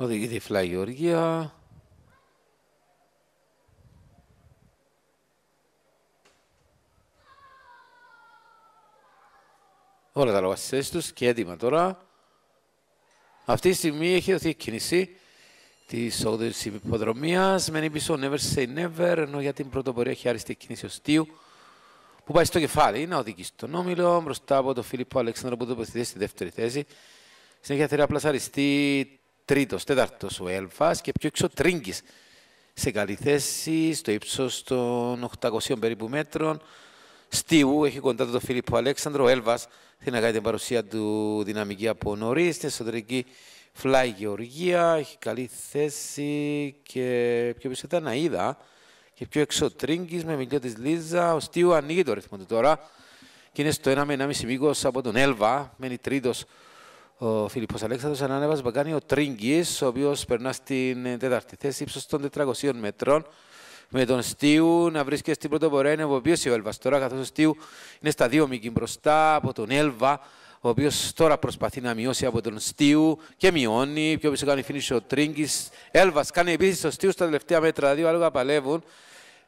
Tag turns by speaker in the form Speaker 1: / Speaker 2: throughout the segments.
Speaker 1: Οδηγεί τυφλά η Γεωργία. Όλα τα λόγια στις τους και έτοιμα τώρα. Αυτή τη στιγμή έχει δοθεί κίνηση της όδης υποδρομίας. Μένει πίσω Never Say Never, ενώ για την πρωτοπορία έχει άριστη κίνηση ο Στίου που πάει στο κεφάλι να οδηγεί στον όμιλο μπροστά από τον Φίλιππο Αλέξανδρο που τοποθετεί στη δεύτερη θέση. Συνέχεια θέλει πλασαριστεί τρίτος, τέταρτος ο Έλβα και πιο έξω Τρίγκης σε καλή θέση, στο ύψος των 800 περίπου μέτρων. Στίβου έχει κοντά του τον Φίλιππο Αλέξανδρο. Ο Έλβας θέλει να κάνει την παρουσία του δυναμική από νωρίς. Στην εσωτερική φλάι Γεωργία, έχει καλή θέση και πιο πίσω ήταν Αίδα και πιο έξω Τρίγκης με μιλιό της Λίζα. Ο Στίβου ανοίγει το ρυθμό του τώρα και είναι στο 1 με 1,5 μήκος από τον Έλβα. Μένει τρίτος ο Φίλιππος Αλέξανδρος ανέβασε που κάνει ο Τρίγκη, ο οποίος περνά στην τέταρτη θέση ύψος των 400 μετρών. Με τον Στίου να βρίσκεται στην πρωτοπορία είναι ο ο Έλβας τώρα, καθώς ο Στίου είναι στα δύο μήκη μπροστά από τον Έλβα, ο οποίος τώρα προσπαθεί να μειώσει από τον Στίου και μειώνει. Πιο πίσω κάνει φίνιση ο Τρίγκη. Έλβας κάνει επίσης ο Στίου στα τελευταία μέτρα, δύο άλογα παλεύουν.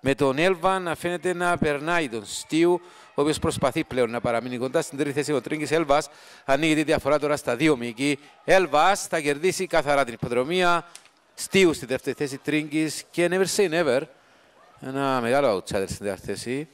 Speaker 1: Με τον Έλβα να φαίνεται να περνάει τον Στίου ο οποίος προσπαθεί πλέον να παραμείνει κοντά στην τρίτη θέση. Ο Τρίγκης Έλβας ανοίγει τη διαφορά τώρα στα δύο μήκη. Έλβας θα κερδίσει καθαρά την υποδρομία. Στίου στη δεύτερη θέση Τρίγκης και Never Say Never. Ένα μεγάλο outsider στην δεύτερη θέση.